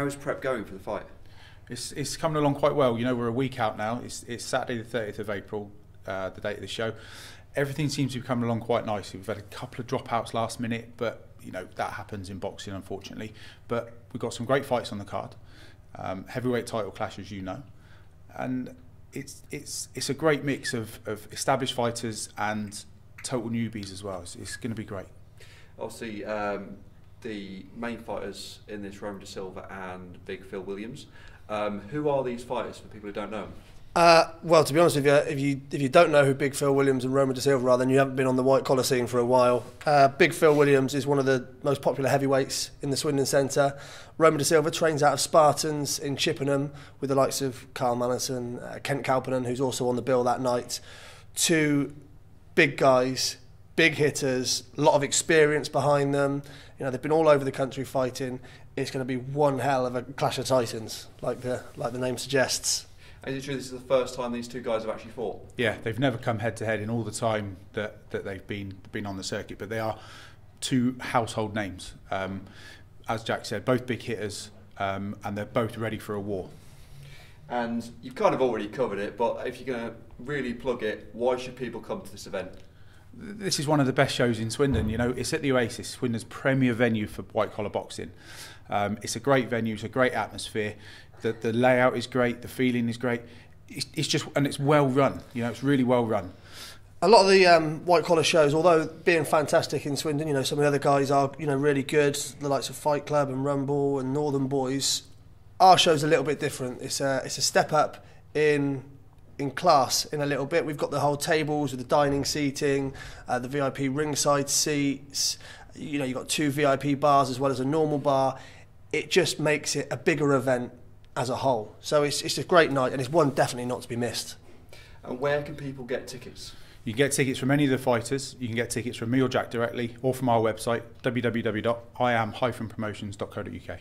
how's prep going for the fight? It's, it's coming along quite well. You know, we're a week out now. It's, it's Saturday the 30th of April, uh, the date of the show. Everything seems to be coming along quite nicely. We've had a couple of dropouts last minute, but, you know, that happens in boxing, unfortunately. But we've got some great fights on the card. Um, heavyweight title clash, as you know. And it's, it's, it's a great mix of, of established fighters and total newbies as well. It's, it's going to be great. Obviously, um, the main fighters in this Roma Da Silva and Big Phil Williams. Um, who are these fighters for people who don't know? Uh, well, to be honest with you, if you if you don't know who Big Phil Williams and Roma Da Silva are, then you haven't been on the white collar scene for a while. Uh, Big Phil Williams is one of the most popular heavyweights in the Swindon Centre. Roma Da Silva trains out of Spartans in Chippenham with the likes of Carl Mannison, uh, Kent Kalpanen, who's also on the bill that night. Two big guys, big hitters, a lot of experience behind them. You know, they've been all over the country fighting. It's going to be one hell of a clash of titans, like the like the name suggests. Is it true this is the first time these two guys have actually fought? Yeah, they've never come head to head in all the time that, that they've been been on the circuit, but they are two household names. Um, as Jack said, both big hitters, um, and they're both ready for a war. And you've kind of already covered it, but if you're going to really plug it, why should people come to this event? This is one of the best shows in Swindon. You know, it's at the Oasis, Swindon's premier venue for white collar boxing. Um, it's a great venue, it's a great atmosphere. The, the layout is great, the feeling is great. It's, it's just, and it's well run. You know, it's really well run. A lot of the um, white collar shows, although being fantastic in Swindon, you know, some of the other guys are, you know, really good. The likes of Fight Club and Rumble and Northern Boys. Our show's a little bit different. It's a, it's a step up in in class in a little bit. We've got the whole tables with the dining seating, uh, the VIP ringside seats. You know, you've got two VIP bars as well as a normal bar. It just makes it a bigger event as a whole. So it's, it's a great night and it's one definitely not to be missed. And where can people get tickets? You can get tickets from any of the fighters. You can get tickets from me or Jack directly, or from our website www.iam-promotions.co.uk.